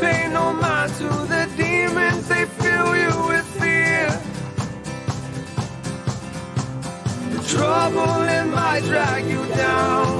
Pay no mind to the demons, they fill you with fear. The trouble it might drag you down.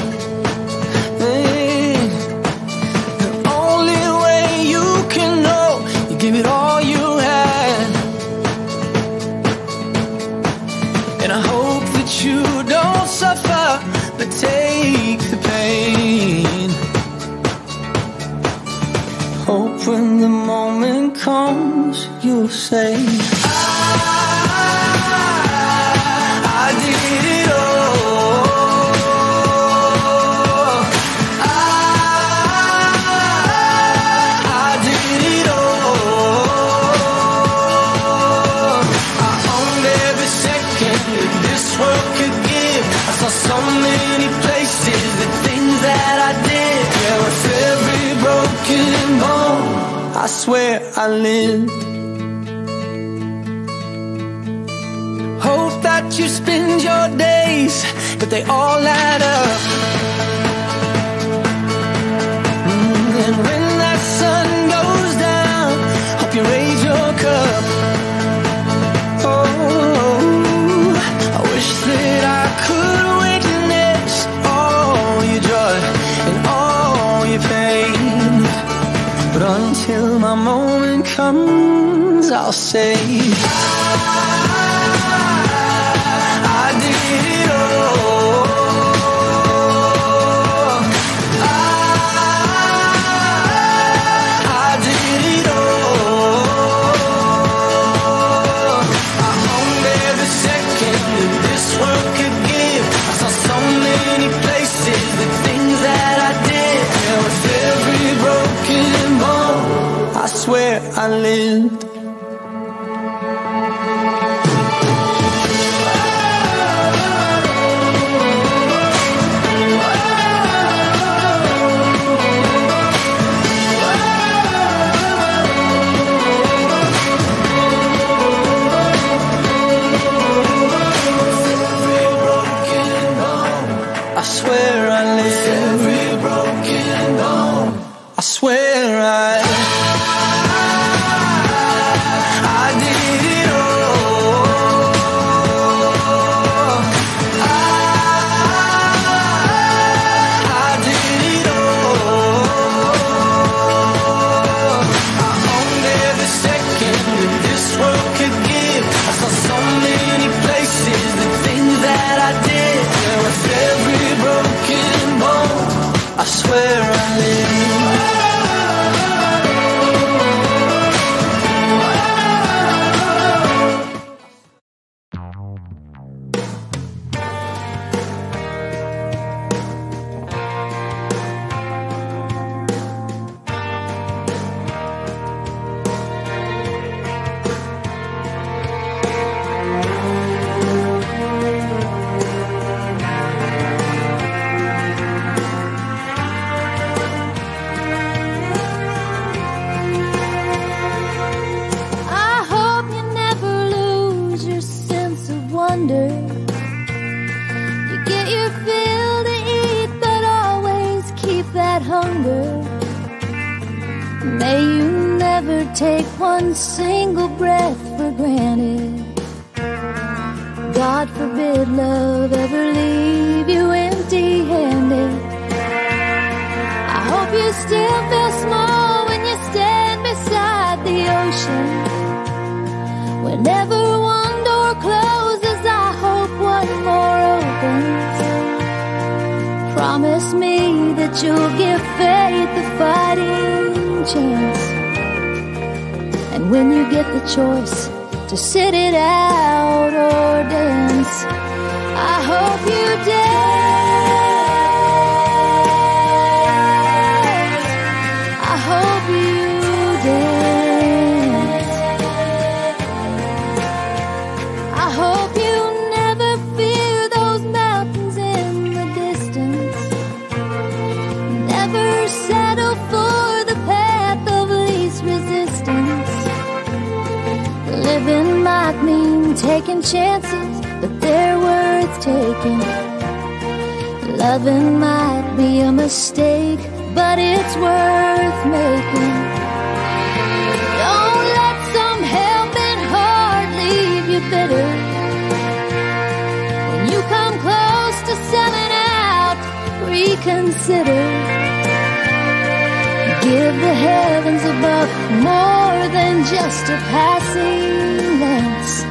I swear I lived. Hope that you spend your days, but they all add up. Mm, I'll say take one single breath for granted. God forbid love ever leave you empty handed. I hope you still feel small when you stand beside the ocean. Whenever one door closes, I hope one more opens. Promise me that you'll give faith a fighting chance. When you get the choice to sit it out or dance, I hope you dance. Taking. Loving might be a mistake, but it's worth making. Don't let some helping heart leave you bitter. When you come close to selling out, reconsider. Give the heavens above more than just a passing glance.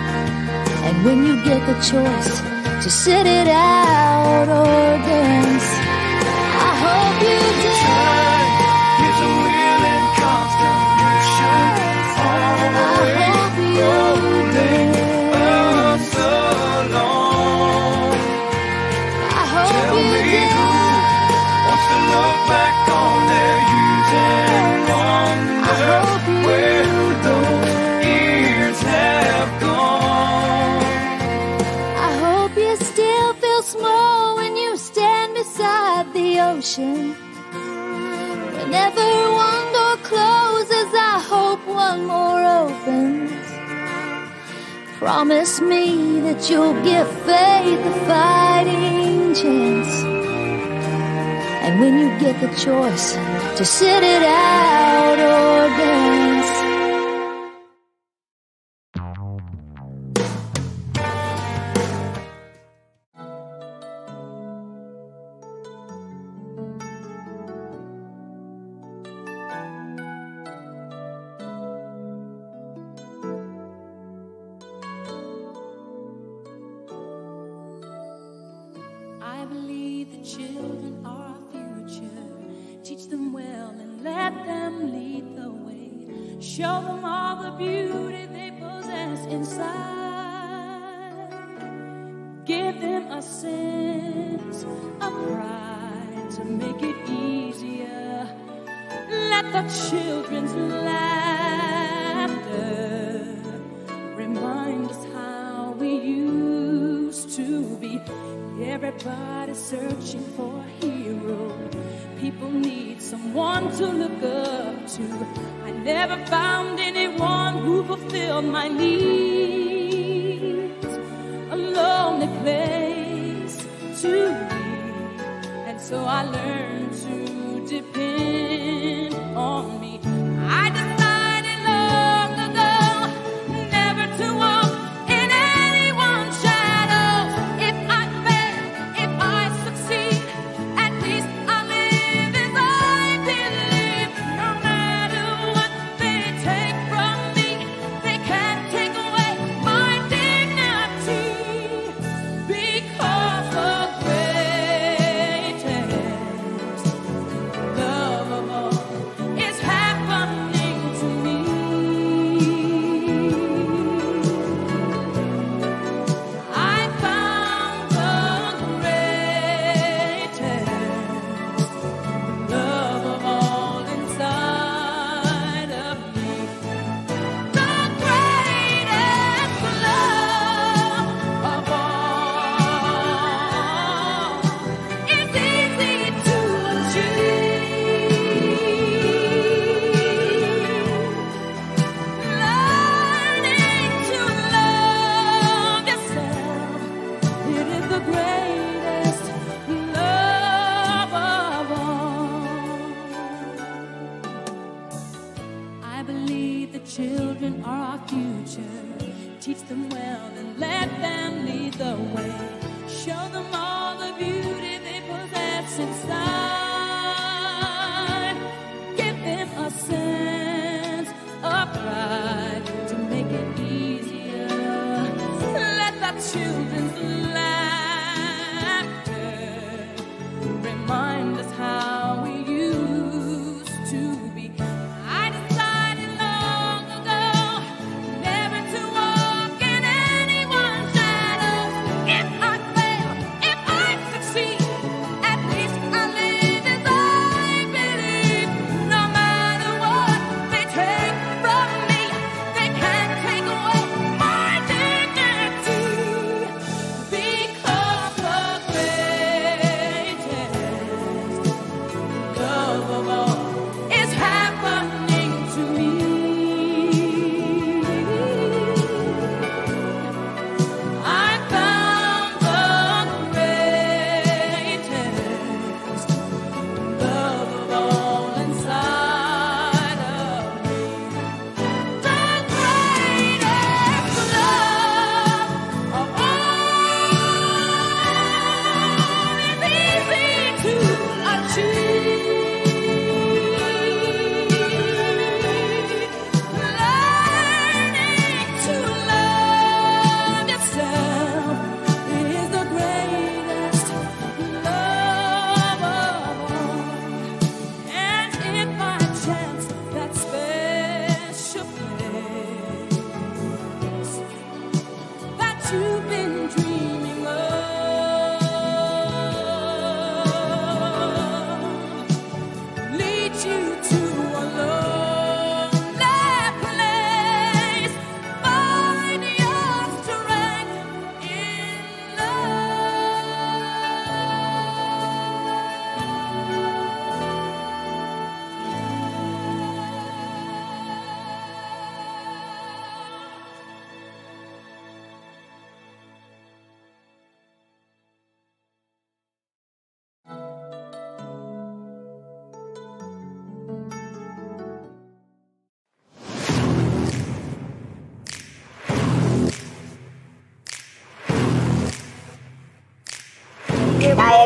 And when you get the choice to sit it out or dance, ocean. Whenever one door closes, I hope one more opens. Promise me that you'll give faith a fighting chance. And when you get the choice to sit it out or dance, Show them all the beauty they possess inside. Give them a sense of pride to make it easier. Let the children's laughter remind us how we used to be. Everybody searching for him. People need someone to look up to. I never found anyone who fulfilled my needs. A lonely place to be. And so I learned. Let the children.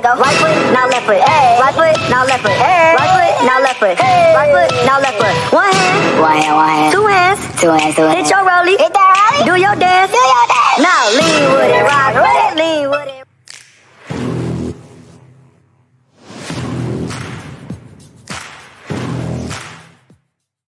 go. Right foot, now left foot. Hey. Right foot, now left foot. Hey. Right foot, now left foot. Hey. Right foot, now left foot. One hand. One hand, one hand. Two hands. Two hands, two hands. Hit your rollie. Hit that rollie. Do your dance. Do your dance. Now lean with it, rock with it, lean with it.